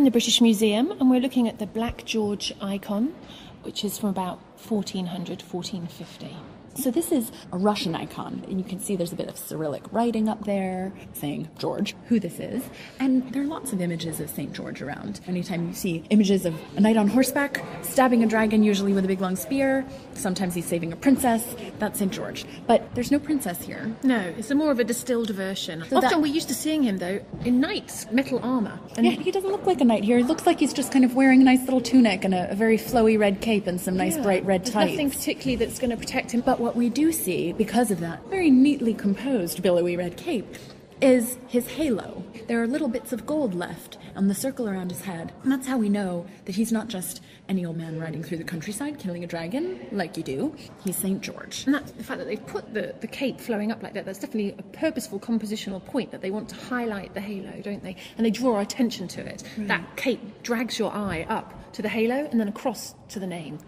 in the British Museum and we're looking at the Black George icon, which is from about 1400, 1450. So this is a Russian icon, and you can see there's a bit of Cyrillic writing up there saying George, who this is. And there are lots of images of St. George around. Anytime you see images of a knight on horseback stabbing a dragon, usually with a big long spear, sometimes he's saving a princess, that's St. George. But there's no princess here. No, it's a more of a distilled version. So Often that- we're used to seeing him though in knights, metal armour. And Yeah, he doesn't look like a knight here. He looks like he's just kind of wearing a nice little tunic and a, a very flowy red cape and some nice Yeah, bright red there's tights. nothing particularly that's going to protect him. But what we do see, because of that very neatly composed billowy red cape, is his halo. There are little bits of gold left on the circle around his head. And that's how we know that he's not just any old man riding through the countryside killing a dragon, like you do. He's St. George. And that's the fact that they've put the, the cape flowing up like that. That's definitely a purposeful compositional point that they want to highlight the halo, don't they? And they draw our attention to it. That cape drags your eye up to the halo and then across to the name.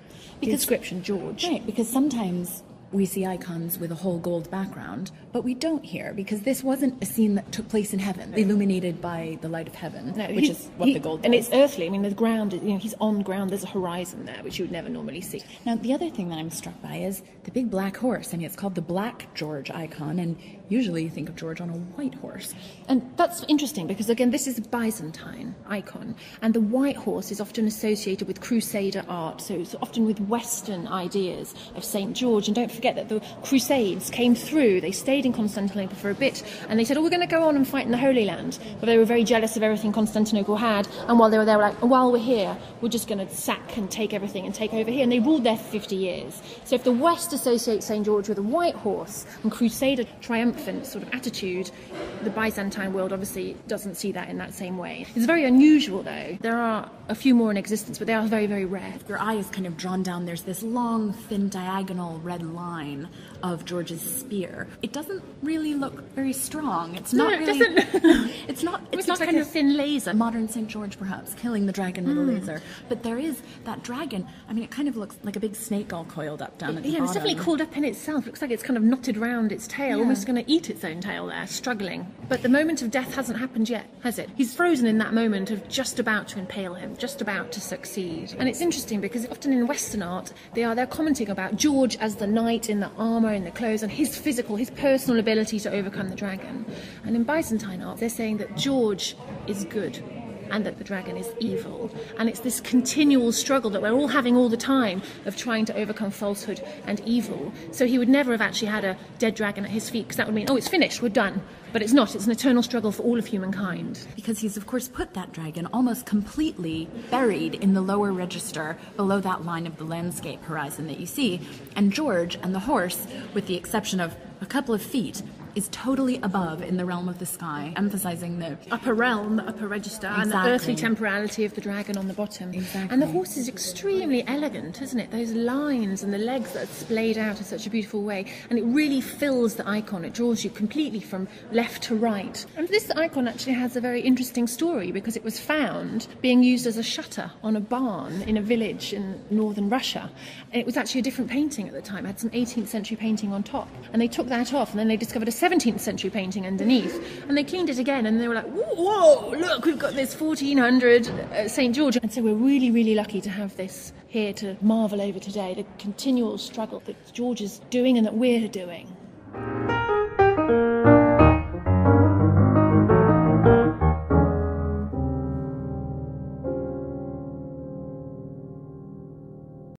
the inscription, George. Right, because sometimes we see icons with a whole gold background, but we don't here because this wasn't a scene that took place in heaven, illuminated by the light of heaven, No, which is what he- the gold And does. it's earthly. I mean, the ground, you know, he's on ground. There's a horizon there, which you would never normally see. Now, the other thing that I'm struck by is the big black horse, I mean, it's called the Black George icon, and usually you think of George on a white horse. And that's interesting because, again, this is a Byzantine icon, and the white horse is often associated with Crusader art, so it's often with Western ideas of St. George. And don't forget that the Crusades came through, they stayed in Constantinople for a bit, and they said, Oh, we're going to go on and fight in the Holy Land. But they were very jealous of everything Constantinople had, and while they were there, were like, While we're here, we're just going to sack and take everything and take over here. And they ruled there for 50 years. So if the West associates St. George with a white horse and Crusader triumphant sort of attitude, the Byzantine world obviously doesn't see that in that same way. It's very unusual, though. There are a few more in existence, but they are very, very rare. Your eye is kind of drawn down. There's this long, thin, diagonal red line of George's spear. It doesn't really look very strong. It's not No, it really. doesn't. it's not. It's It's not not kind like of thin laser. Modern St. George, perhaps, killing the dragon with a hmm. laser. But there is that dragon. I mean, it kind of looks like a big snake all coiled up down at the Yeah, and it's definitely coiled up in itself. It Looks like it's kind of knotted round its tail, Yeah. almost going to eat its own tail there, struggling. But the moment of death hasn't happened yet, has it? He's frozen in that moment of just about to impale him, just about to succeed. And it's interesting because often in Western art, they are they're commenting about George as the knight in the armour, in the clothes, and his physical, his personal ability to overcome the dragon. And in Byzantine art, they're saying that George is good and that the dragon is evil. And it's this continual struggle that we're all having all the time of trying to overcome falsehood and evil. So he would never have actually had a dead dragon at his feet because that would mean, oh, it's finished, we're done. But it's not, it's an eternal struggle for all of humankind. Because he's, of course, put that dragon almost completely buried in the lower register below that line of the landscape horizon that you see. And George and the horse, with the exception of a couple of feet, is totally above in the realm of the sky, emphasizing the Upper realm, the upper register, and the earthly temporality of the dragon on the bottom. Exactly. And the horse is extremely elegant, isn't it? Those lines and the legs that are splayed out in such a beautiful way. And it really fills the icon. It draws you completely from left to right. And this icon actually has a very interesting story because it was found being used as a shutter on a barn in a village in northern Russia. And it was actually a different painting at the time. It had some 18th century painting on top. And they took that off and then they discovered a 17th century painting underneath. And they cleaned it again and they were like, whoa, whoa look, we've got this 1400 uh, St. George. And so we're really, really lucky to have this here to marvel over today, the continual struggle that George is doing and that we're doing.